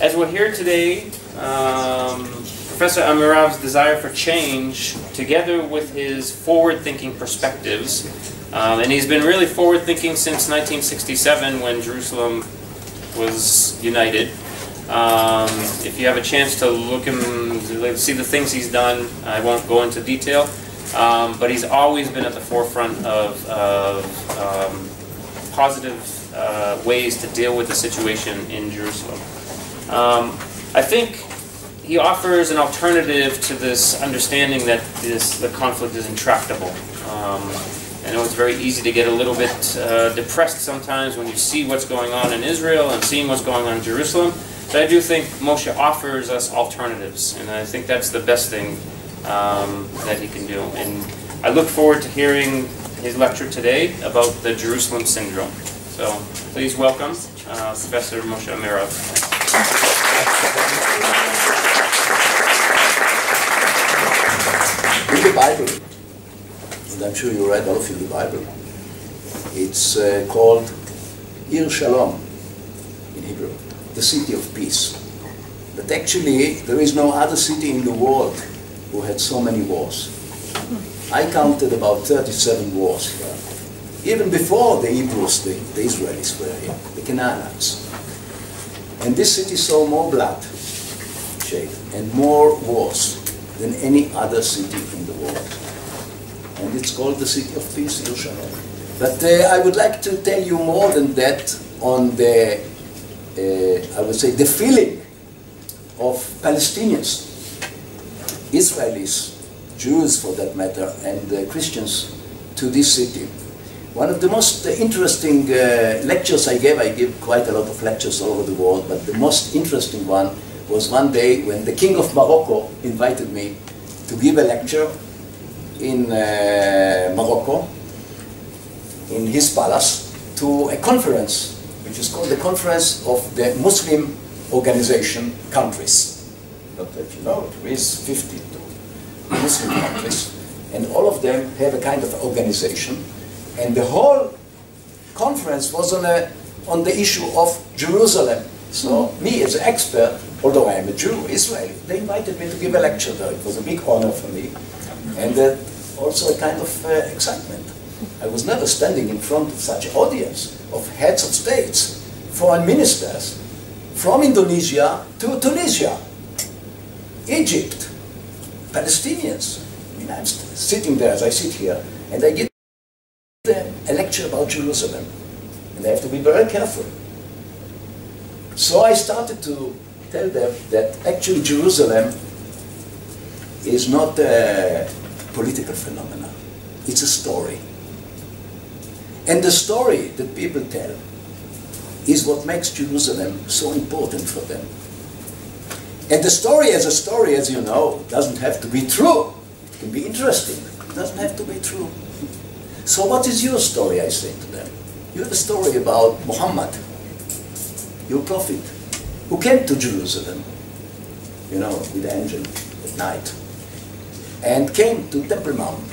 As we're here today, um, Professor Amirav's desire for change, together with his forward-thinking perspectives, um, and he's been really forward-thinking since 1967 when Jerusalem was united. Um, if you have a chance to look him, see the things he's done, I won't go into detail, um, but he's always been at the forefront of, of um, positive uh, ways to deal with the situation in Jerusalem. Um, I think he offers an alternative to this understanding that this, the conflict is intractable. Um, I know it's very easy to get a little bit uh, depressed sometimes when you see what's going on in Israel and seeing what's going on in Jerusalem. But I do think Moshe offers us alternatives, and I think that's the best thing um, that he can do. And I look forward to hearing his lecture today about the Jerusalem syndrome. So please welcome uh, Professor Moshe Amirav. In the Bible, and I'm sure you read all you the Bible, it's uh, called Ir Shalom in Hebrew, the city of peace. But actually, there is no other city in the world who had so many wars. I counted about 37 wars here. Even before the Hebrews, the, the Israelis were here, the Canaanites. And this city saw more blood shed and more wars than any other city in the world. And it's called the city of peace, Yerushalayim. But uh, I would like to tell you more than that on the, uh, I would say, the feeling of Palestinians, Israelis, Jews for that matter, and uh, Christians to this city. One of the most interesting uh, lectures I gave, I give quite a lot of lectures all over the world, but the most interesting one was one day when the King of Morocco invited me to give a lecture in uh, Morocco, in his palace, to a conference, which is called the Conference of the Muslim Organization Countries. Not if you know, it is 52 Muslim countries, and all of them have a kind of organization, and the whole conference was on, a, on the issue of Jerusalem. So me as an expert, although I am a Jew, Israeli, they invited me to give a lecture there. It was a big honor for me. And uh, also a kind of uh, excitement. I was never standing in front of such an audience of heads of states, foreign ministers, from Indonesia to Tunisia, Egypt, Palestinians. I mean, I'm sitting there as I sit here, and I a lecture about Jerusalem. And they have to be very careful. So I started to tell them that actually Jerusalem is not a political phenomenon. It's a story. And the story that people tell is what makes Jerusalem so important for them. And the story as a story, as you know, doesn't have to be true. It can be interesting. It doesn't have to be true. So what is your story, I say to them? You have a story about Muhammad, your prophet, who came to Jerusalem, you know, with the angel at night, and came to Temple Mount.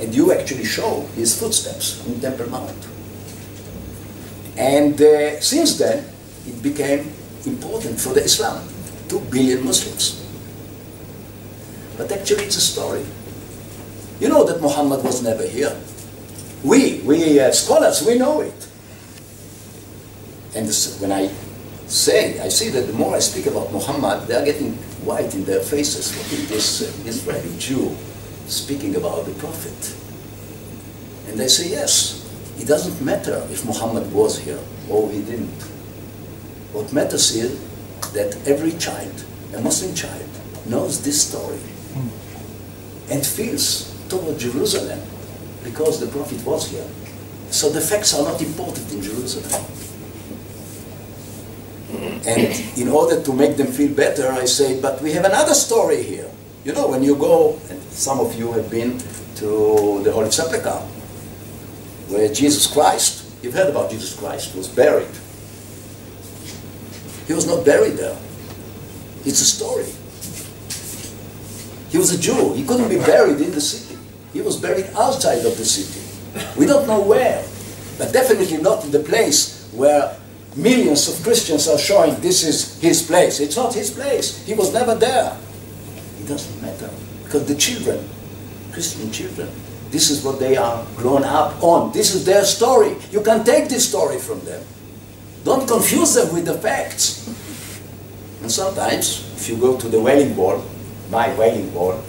And you actually show his footsteps on Temple Mount. And uh, since then, it became important for the Islam, two billion Muslims. But actually it's a story. You know that Muhammad was never here. We, we uh, scholars, we know it. And this, when I say, I see that the more I speak about Muhammad, they are getting white in their faces. Look at this uh, Israeli Jew speaking about the Prophet. And they say, yes, it doesn't matter if Muhammad was here or he didn't. What matters is that every child, a Muslim child, knows this story and feels toward Jerusalem because the Prophet was here. So the facts are not important in Jerusalem. And in order to make them feel better, I say, but we have another story here. You know, when you go, and some of you have been to the Holy Sepulchre, where Jesus Christ, you've heard about Jesus Christ, was buried. He was not buried there. It's a story. He was a Jew. He couldn't be buried in the city. He was buried outside of the city. We don't know where, but definitely not in the place where millions of Christians are showing this is his place. It's not his place. He was never there. It doesn't matter. Because the children, Christian children, this is what they are grown up on. This is their story. You can take this story from them. Don't confuse them with the facts. And sometimes, if you go to the Wailing Wall, my Wailing Wall,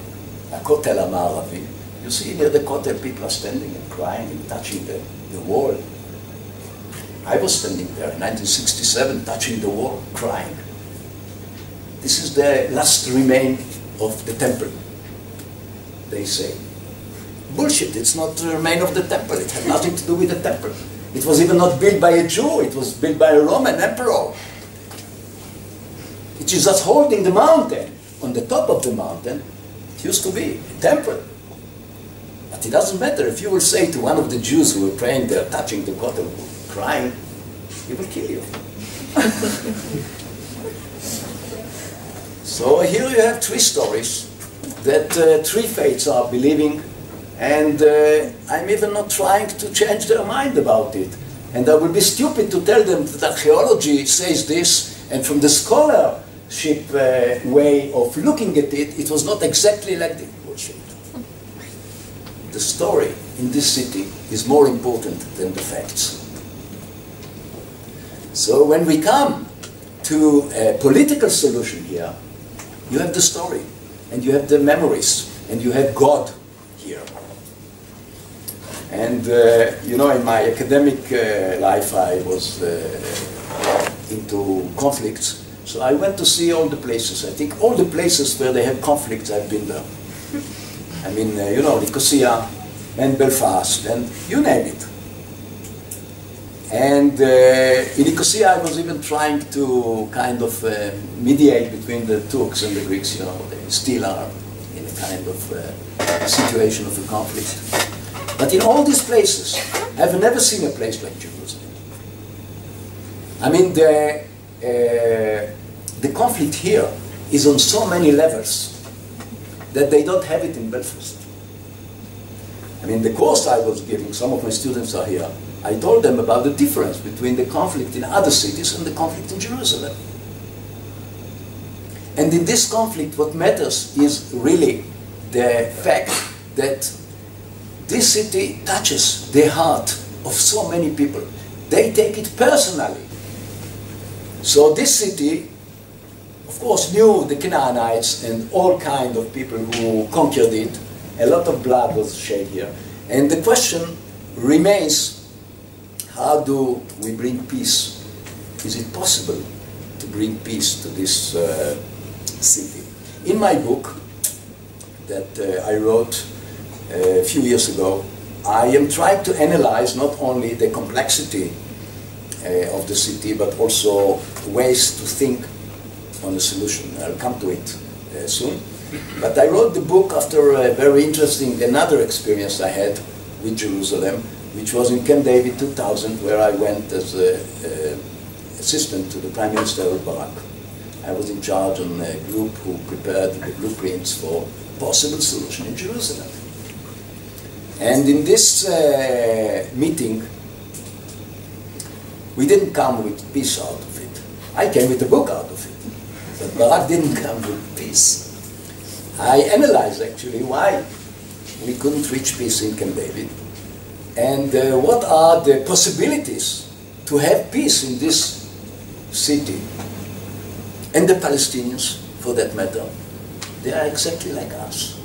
Kotel HaMa'aravi, you see the Kotel people are standing and crying and touching the, the wall. I was standing there in 1967, touching the wall, crying. This is the last remain of the temple, they say. Bullshit, it's not the remain of the temple. It had nothing to do with the temple. It was even not built by a Jew, it was built by a Roman emperor. It is just holding the mountain. On the top of the mountain, it used to be a temple. It doesn't matter. If you will say to one of the Jews who were praying there, touching the Kotel, crying, he will kill you. so here you have three stories that uh, three faiths are believing and uh, I'm even not trying to change their mind about it. And I would be stupid to tell them that archaeology says this, and from the scholarship uh, way of looking at it, it was not exactly like this. The story in this city is more important than the facts. So when we come to a political solution here, you have the story, and you have the memories, and you have God here. And uh, you know, in my academic uh, life, I was uh, into conflicts. So I went to see all the places. I think all the places where they have conflicts, I've been there. I mean, uh, you know, Nicosia and Belfast and you name it. And uh, in Nicosia, I was even trying to kind of uh, mediate between the Turks and the Greeks. You know, they still are in a kind of situation of a conflict. But in all these places, I've never seen a place like Jerusalem. I mean, the, uh, the conflict here is on so many levels that they don't have it in Belfast. I mean, the course I was giving, some of my students are here, I told them about the difference between the conflict in other cities and the conflict in Jerusalem. And in this conflict, what matters is really the fact that this city touches the heart of so many people. They take it personally. So this city, course, knew the Canaanites and all kind of people who conquered it. A lot of blood was shed here. And the question remains, how do we bring peace? Is it possible to bring peace to this uh, city? In my book that uh, I wrote a few years ago, I am trying to analyze not only the complexity uh, of the city, but also ways to think on a solution. I'll come to it uh, soon. But I wrote the book after a very interesting, another experience I had with Jerusalem, which was in Camp David 2000, where I went as a, uh, assistant to the Prime Minister of Barak. I was in charge on a group who prepared the blueprints for possible solution in Jerusalem. And in this uh, meeting, we didn't come with peace out of it. I came with a book out of it. But Barak didn't come with peace. I analyzed actually why we couldn't reach peace in Camp David and uh, what are the possibilities to have peace in this city. And the Palestinians, for that matter, they are exactly like us.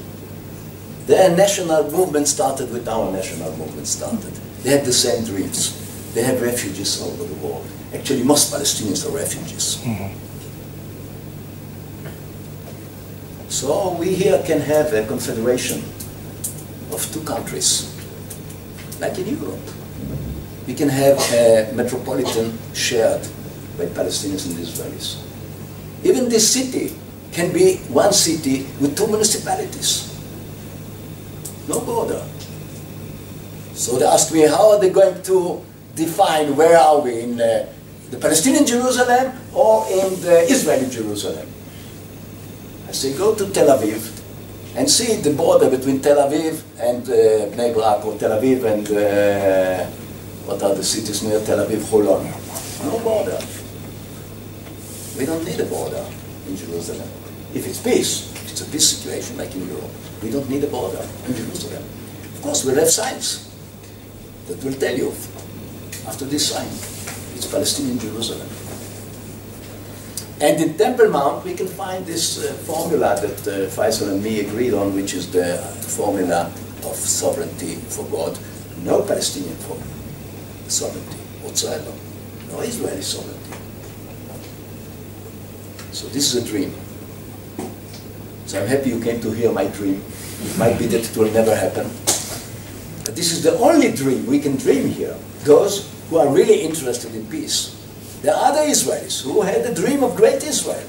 Their national movement started with our national movement started. They had the same dreams. They have refugees all over the world. Actually, most Palestinians are refugees. Mm -hmm. So we here can have a confederation of two countries, like in Europe. We can have a metropolitan shared by Palestinians and Israelis. Even this city can be one city with two municipalities no border. So they asked me, how are they going to define where are we, in uh, the Palestinian Jerusalem or in the Israeli Jerusalem? I say, go to Tel Aviv and see the border between Tel Aviv and uh, Bnei Brak, or Tel Aviv and uh, what are the cities near Tel Aviv, Holon. No border. We don't need a border in Jerusalem. If it's peace, if it's a peace situation like in Europe, we don't need a border in Jerusalem. Of course, we'll have signs that will tell you after this sign, it's Palestinian Jerusalem. And in Temple Mount, we can find this uh, formula that uh, Faisal and me agreed on, which is the formula of sovereignty for God. No Palestinian sovereignty whatsoever. No Israeli sovereignty. So this is a dream. So I'm happy you came to hear my dream. It might be that it will never happen. But this is the only dream we can dream here. Those who are really interested in peace. There are other Israelis who had the dream of great Israel.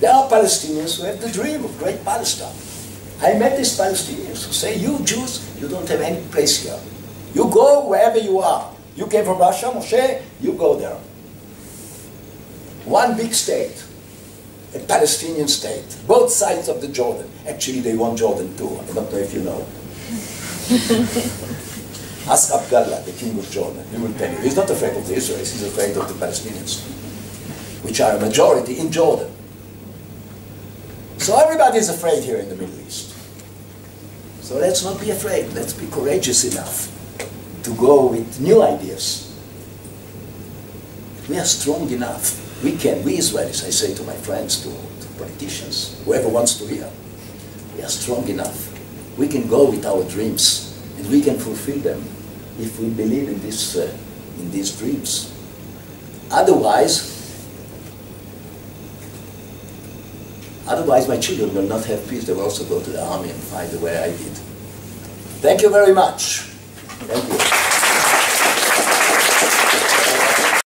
There are Palestinians who have the dream of great Palestine. I met these Palestinians who say, you Jews, you don't have any place here. You go wherever you are. You came from Russia, Moshe, you go there. One big state, a Palestinian state, both sides of the Jordan. Actually, they want Jordan too. I don't know if you know. Ask Abdullah, the king of Jordan. He will tell you. He's not afraid of the Israelis, he's afraid of the Palestinians, which are a majority in Jordan. So everybody is afraid here in the Middle East. So let's not be afraid. Let's be courageous enough to go with new ideas. We are strong enough. We can, we Israelis, I say to my friends, to, to politicians, whoever wants to hear, we are strong enough. We can go with our dreams and we can fulfill them if we believe in, this, uh, in these dreams. Otherwise, otherwise my children will not have peace. They will also go to the army and fight the way I did. Thank you very much. Thank you.